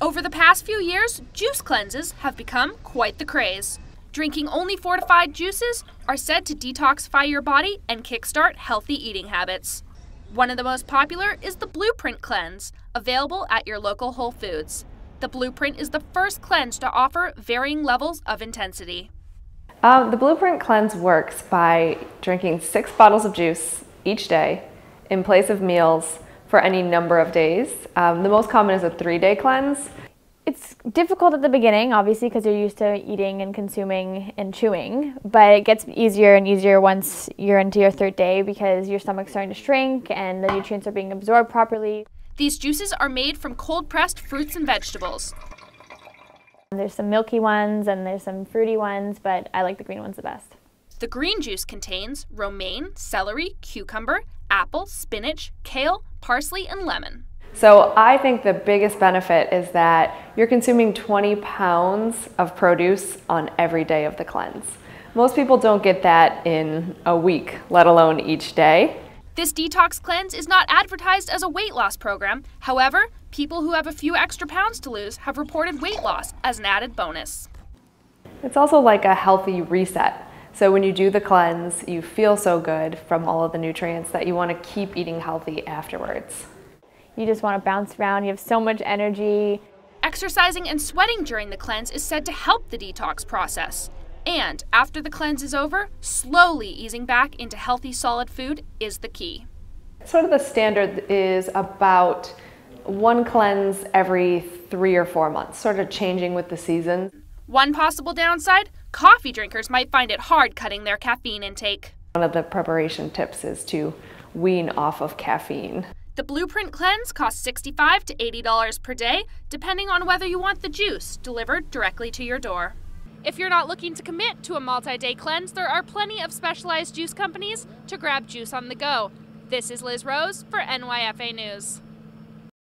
Over the past few years, juice cleanses have become quite the craze. Drinking only fortified juices are said to detoxify your body and kickstart healthy eating habits. One of the most popular is the Blueprint Cleanse, available at your local Whole Foods. The Blueprint is the first cleanse to offer varying levels of intensity. Um, the Blueprint Cleanse works by drinking six bottles of juice each day in place of meals for any number of days. Um, the most common is a three day cleanse. It's difficult at the beginning, obviously, because you're used to eating and consuming and chewing, but it gets easier and easier once you're into your third day because your stomach's starting to shrink and the nutrients are being absorbed properly. These juices are made from cold pressed fruits and vegetables. There's some milky ones and there's some fruity ones, but I like the green ones the best. The green juice contains romaine, celery, cucumber, apple, spinach, kale, parsley, and lemon. So I think the biggest benefit is that you're consuming 20 pounds of produce on every day of the cleanse. Most people don't get that in a week, let alone each day. This detox cleanse is not advertised as a weight loss program. However, people who have a few extra pounds to lose have reported weight loss as an added bonus. It's also like a healthy reset. So when you do the cleanse, you feel so good from all of the nutrients that you want to keep eating healthy afterwards. You just want to bounce around, you have so much energy. Exercising and sweating during the cleanse is said to help the detox process. And after the cleanse is over, slowly easing back into healthy solid food is the key. Sort of the standard is about one cleanse every three or four months, sort of changing with the season. One possible downside coffee drinkers might find it hard cutting their caffeine intake. One of the preparation tips is to wean off of caffeine. The Blueprint Cleanse costs 65 to $80 per day, depending on whether you want the juice delivered directly to your door. If you're not looking to commit to a multi day cleanse, there are plenty of specialized juice companies to grab juice on the go. This is Liz Rose for NYFA News.